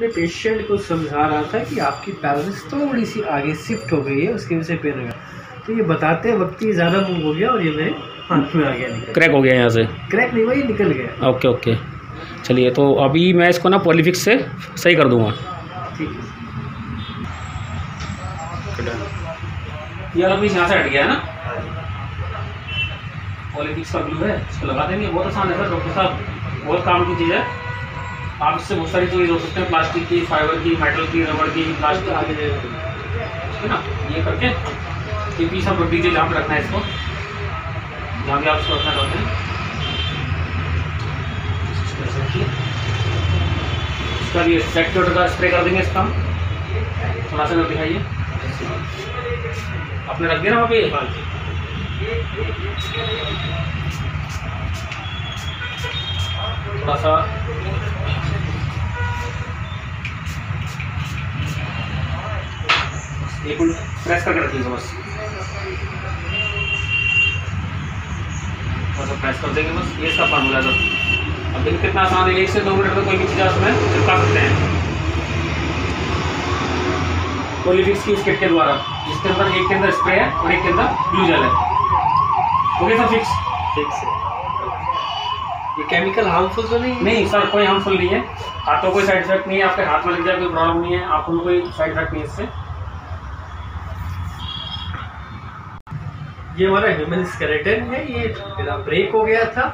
अपने पेशेंट को समझा रहा था कि आपकी पैरलिस थोड़ी सी आगे शिफ्ट हो गई है उसकी वजह से पैर लगा तो ये बताते वक्त ही ज़्यादा मूव हो गया और ये मेरे हाथ में आ गया निकल क्रैक हो गया यहाँ से। क्रैक नहीं हुआ ये निकल गया। ओके ओके चलिए तो अभी मैं इसको ना पॉलीफिक्स से सही कर दूँगा। ठीक है। ये अभी यहाँ से हट गया है ना? पॉलिटिक्स का ग्लू है इसको लगा देंगे। बहुत आसान है सर डॉक्टर साहब। बहुत काम की चीज़ है। आप इससे बहुत सारी चीज़ हो सकते हैं, प्लास्टिक की, फाइबर की मेटल की, रबड़ की, प्लास्टिक आगे है ना ये करके ये पीस आप रख दीजिए जहाँ पर रखना है इसको, जहाँ भी आप इसको रखना चाहते हैं। इसका भी सेक्टर का स्प्रे कर देंगे इसका। थोड़ा सा दिखाइए आपने रख दिया ना वहाँ पे थोड़ा सा मिनट प्रेस करके रखिए बस। थोड़ा सा प्रेस कर देंगे बस ये इसका फार्मूला सर अब देखिए कितना आसान है एक से दो मिनट में कोई भी चीज़ आप उसमें चिपका सकते हैं। कोलिफिक्स की इस किट के द्वारा इसके अंदर एक के अंदर स्प्रे है और एक के अंदर ब्लू जेल है। ओके सर फिक्स ठीक से ये केमिकल हार्मफुल तो नहीं? नहीं सर कोई हार्मफुल नहीं है। हाथों कोई साइड इफ़ेक्ट नहीं है आपके हाथ में लग जाए कोई प्रॉब्लम नहीं है आँखों में कोई साइड इफ़ेक्ट नहीं है इससे। ये हमारा ह्यूमन स्केलेटन है ये मेरा ब्रेक हो गया था।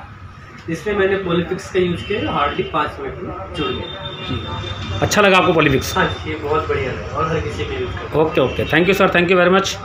इसमें मैंने पॉलिफिक्स का यूज़ किया हार्डली पाँच मिनट में जुड़ गया। अच्छा लगा आपको पॉलीफिक्स हाँ ये बहुत बढ़िया लगा और हर किसी के use okay okay. Thank you sir thank you very much